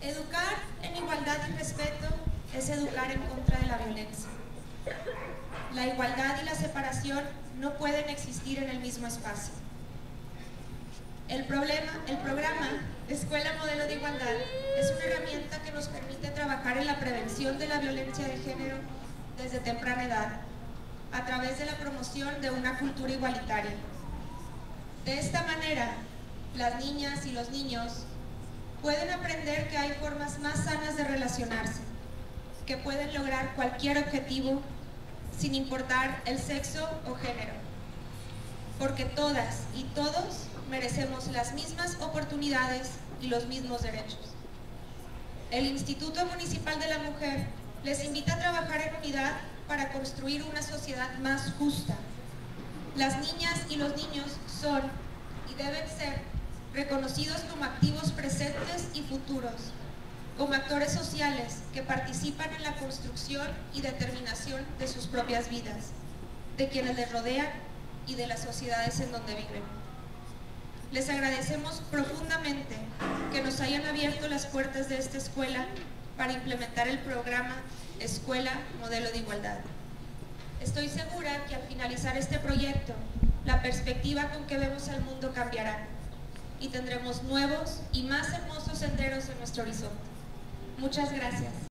Educar en igualdad y respeto es educar en contra de la violencia. La igualdad y la separación no pueden existir en el mismo espacio. El, problema, el programa Escuela Modelo de Igualdad es una herramienta que nos permite trabajar en la prevención de la violencia de género desde temprana edad, a través de la promoción de una cultura igualitaria. De esta manera, las niñas y los niños pueden aprender que hay formas más sanas de relacionarse, que pueden lograr cualquier objetivo sin importar el sexo o género, porque todas y todos merecemos las mismas oportunidades y los mismos derechos. El Instituto Municipal de la Mujer les invita a trabajar en unidad para construir una sociedad más justa. Las niñas y los niños son y deben ser reconocidos como activos presentes y futuros, como actores sociales que participan en la construcción y determinación de sus propias vidas, de quienes les rodean y de las sociedades en donde viven. Les agradecemos profundamente que nos hayan abierto las puertas de esta escuela para implementar el programa Escuela Modelo de Igualdad. Estoy segura que al finalizar este proyecto, la perspectiva con que vemos al mundo cambiará y tendremos nuevos y más hermosos senderos en nuestro horizonte. Muchas gracias.